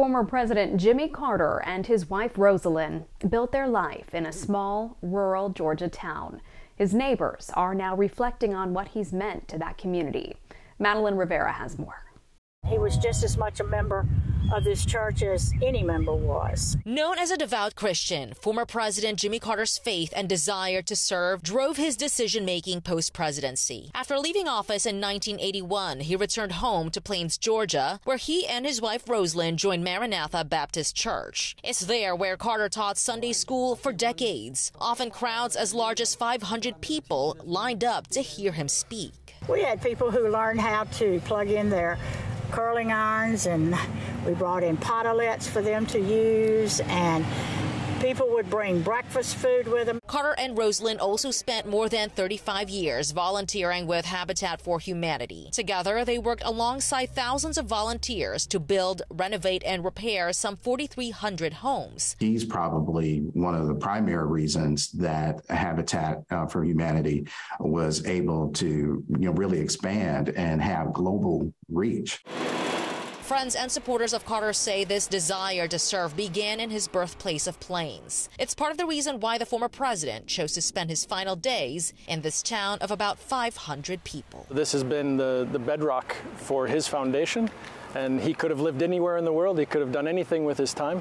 Former President Jimmy Carter and his wife Rosalynn built their life in a small, rural Georgia town. His neighbors are now reflecting on what he's meant to that community. Madeline Rivera has more. He was just as much a member of this church as any member was. Known as a devout Christian, former President Jimmy Carter's faith and desire to serve drove his decision making post presidency. After leaving office in 1981, he returned home to Plains, Georgia, where he and his wife Rosalynn joined Maranatha Baptist Church. It's there where Carter taught Sunday school for decades. Often crowds as large as 500 people lined up to hear him speak. We had people who learned how to plug in their curling irons and we brought in potolets for them to use and People would bring breakfast food with them. Carter and Rosalynn also spent more than 35 years volunteering with Habitat for Humanity. Together, they worked alongside thousands of volunteers to build, renovate, and repair some 4,300 homes. He's probably one of the primary reasons that Habitat uh, for Humanity was able to you know, really expand and have global reach. Friends and supporters of Carter say this desire to serve began in his birthplace of Plains. It's part of the reason why the former president chose to spend his final days in this town of about 500 people. This has been the, the bedrock for his foundation and he could have lived anywhere in the world. He could have done anything with his time.